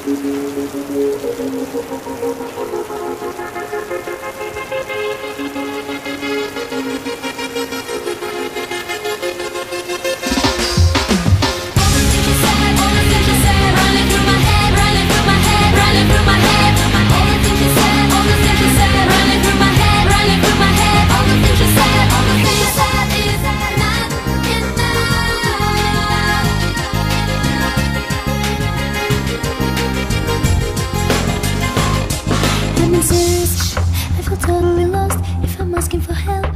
ありがとさごいた asking for help.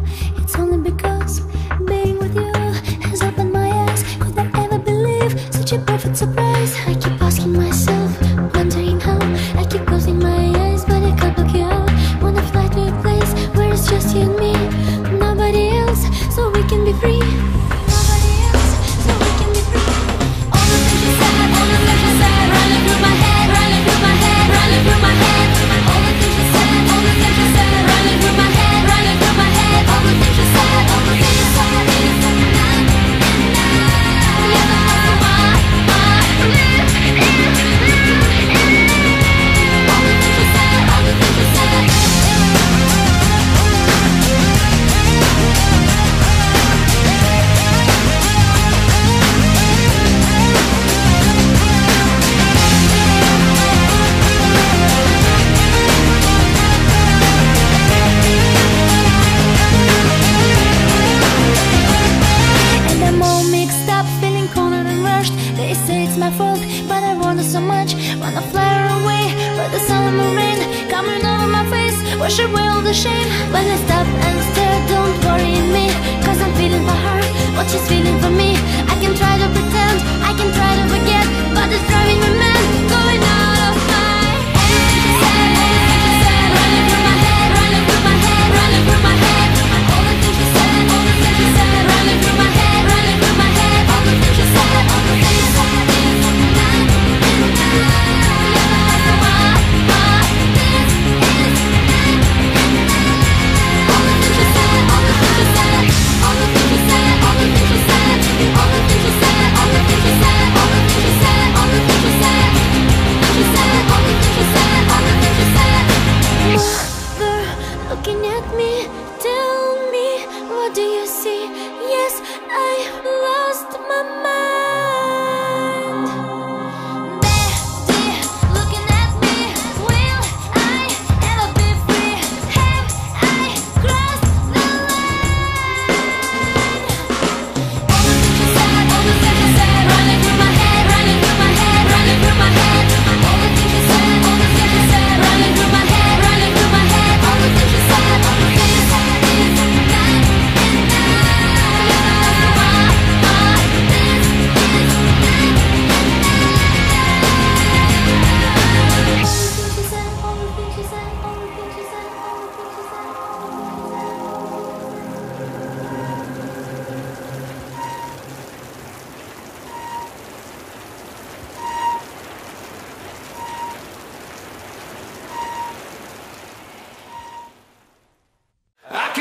my fault, but I wanted so much. Wanna fly away, but the sun and rain Coming over my face, wash away all the shame When I stop and stare, don't worry me Cause I'm feeling for her, what she's feeling for me. I can try to pretend, I can try to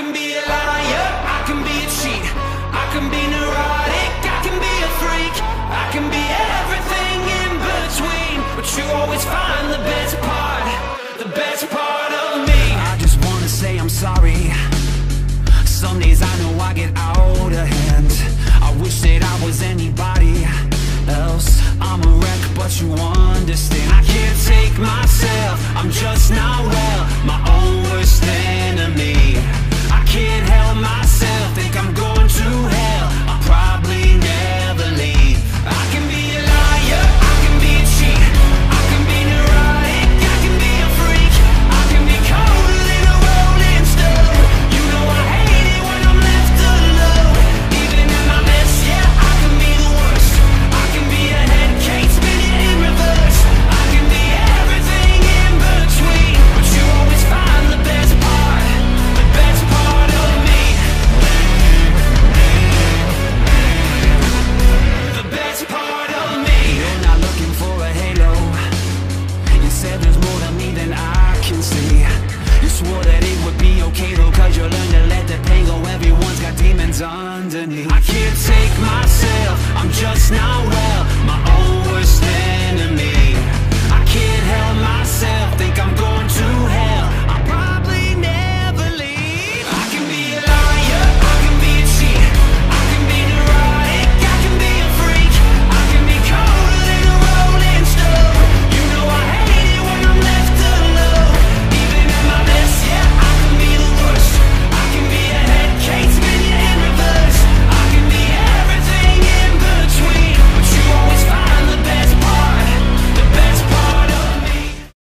can be a liar, I can be a cheat, I can be neurotic, I can be a freak, I can be everything in between, but you always find the best part, the best part of me. I just wanna say I'm sorry. Some days I know I get out of hand. I wish that I was anybody else. I'm a wreck, but you understand. I can't take myself, I'm just not.